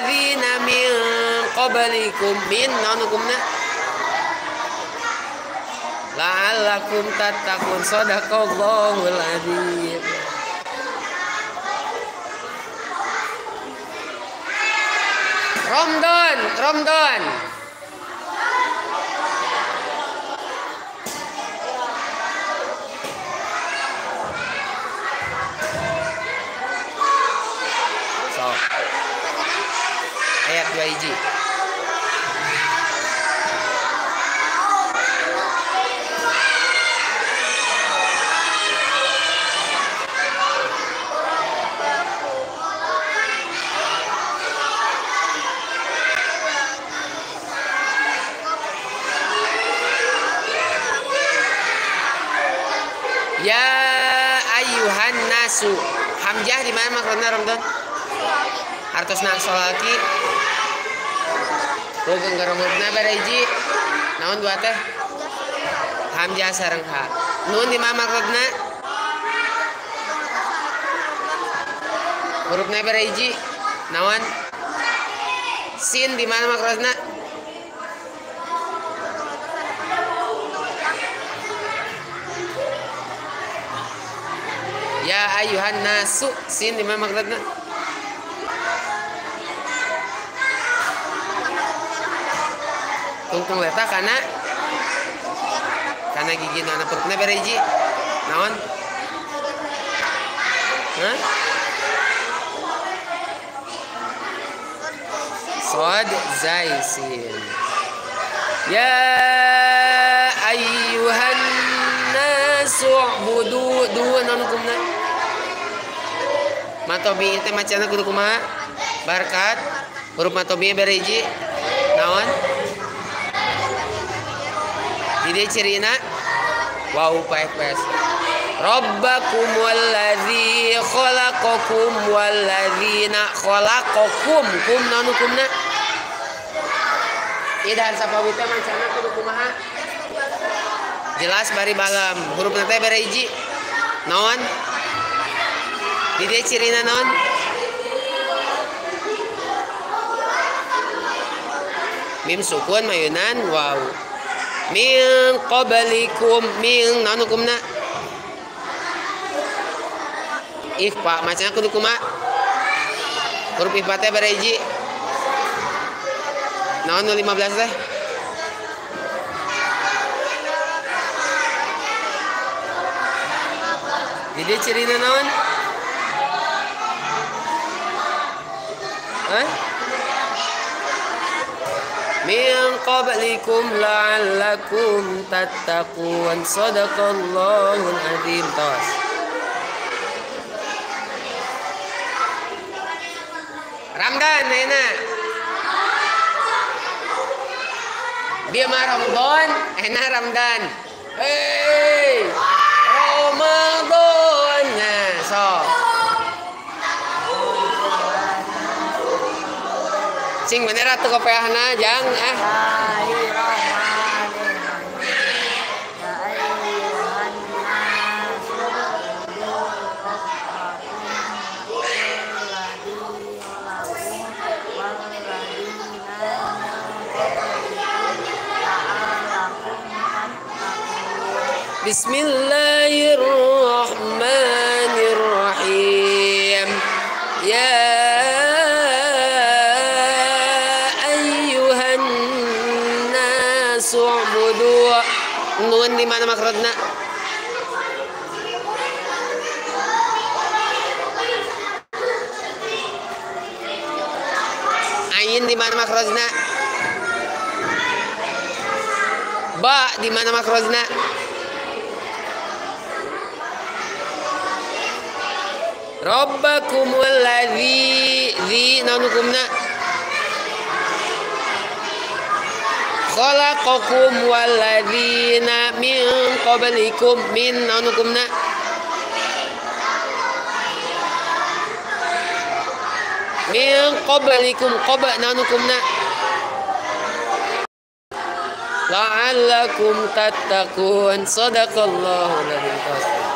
min qablikum min naon hukumna la'allakum tattaqun sadaqallahul adzim Romdon, Romdon. 2 hiji. Ya ayuhan nasu. Hamzah di mana makrona Romdon? Hartosna solaki. Bukan garomutna bereji. Naon dua teh? Hamzah sareng ha. Nun di mana makrona? Hurufna bereji. Naon? Sin di mana makrona? Ya ayuhan nasu sin di mana makrona? Tungtung letak karena karena gigi nana perutnya bereji naon? Hah? Sod zai sin Ya ayyuhan nasu budu dua non kumna? Matobi itu macana kudu kumaha? Barkat. Huruf matobi bereji naon Jadi cirina wow pepes. Rabbakum walladzi khalaqakum walladzina khalaqakum kum nanu kumna. Idan sapawita mancana kudu kumaha? Jelas bari balam. Huruf teh bare hiji. Naon? Dia cirina naon? Mim sukun mayunan wow. Min qablikum min naon hukumna? Ikhfa macamnya kudu kumaha? Huruf ikhfa teh bare hiji. Naon nu 15 teh? Jadi cerita naon? Hah? Min qablikum la'allakum tattaqun sadaqallahul adzim tos. Ramdan Nena. Dia mah Ramadan, enak Ramdan. Hei, Ramadan. Sing bener atuh kopeahna jang ah. Bismillahirrahmanirrahim. Nun di mana makrotna? Ain di mana makrotna? Ba di mana makrotna? Rabbakum alladzi dzi nanukumna khalaqakum walladzina min qablikum min nanukumna min qablikum qab nanukumna la'allakum tattaqun. Sadaqallahu aladzim